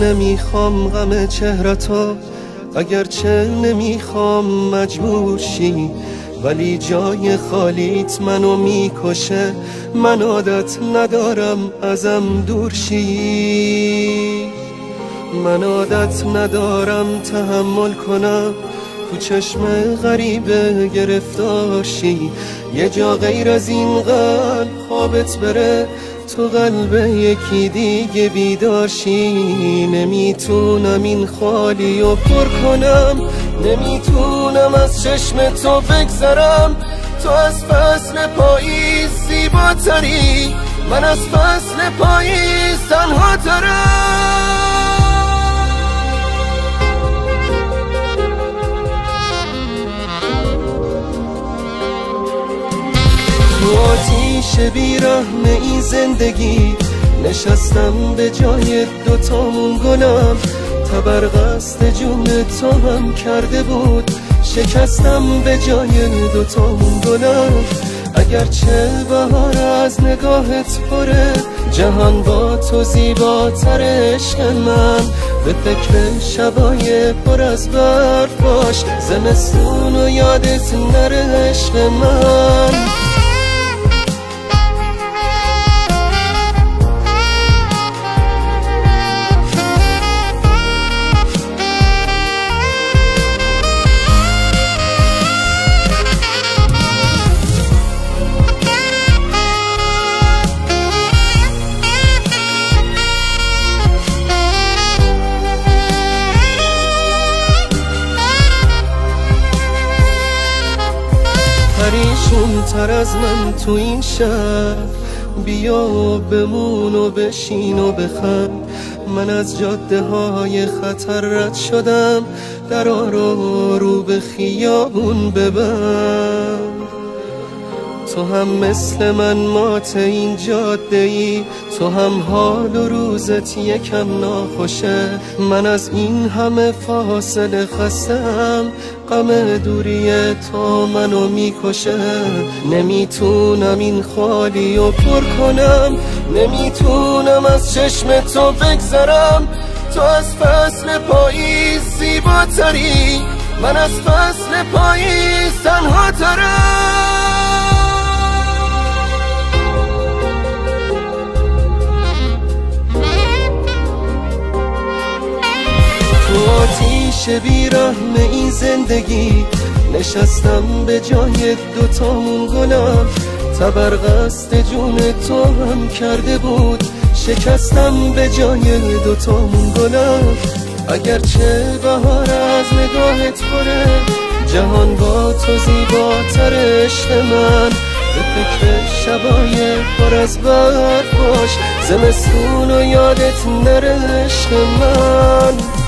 نمی‌خوام غم چهرتو اگرچه نمی‌خوام مجبور شی ولی جای خالیت منو می‌کشه من عادت ندارم ازم دور شی. من عادت ندارم تحمل کنم تو چشم غریبه گرفتاشی یه جا غیر از این قلب خوابت بره تو قلب یکی دیگه بیداشی نمی‌تونم این خالی و پر کنم. نمی‌تونم از چشم تو بگذرم. تو از فصل پاییز زیباتری. من از فصل پاییز تنها ترم. آتیش بیرحم این زندگی. نشستم به جای دوتامون گلم. تبرقصد جون تو هم کرده بود. شکستم به جای دوتامون گلم. اگرچه بهار از نگاهت پره جهان با تو زیباتر عشق من. به فکر شبای پر از برف باش. زمستون و یادت نره عشق من. پریشون تر از من تو این شهر. بیا و بمون و بشین و بخند من از جاده های خطر رد شدم. در رو رو به خیابون ببند تو هم مثل من مات این جاده ای تو هم حال و روزت یکم ناخوشه. من از این همه فاصله خستم. غم دوری تو منو می‌کشه. نمی‌تونم این خالی و پر کنم. نمی‌تونم از چشم تو بگذرم. تو از فصل پاییز زیباتری. من از فصل پاییز تنها ترم. آتیش بیرحم این زندگی. نشستم به جای دوتامون گلم تبرقصد جون تو هم کرده بود. شکستم به جای دوتامون گلم اگرچه بهار از نگاهت پره جهان با تو زیباتر عشق من. به فکر شبای پر از برف باش. زمستون و یادت نره عشق من.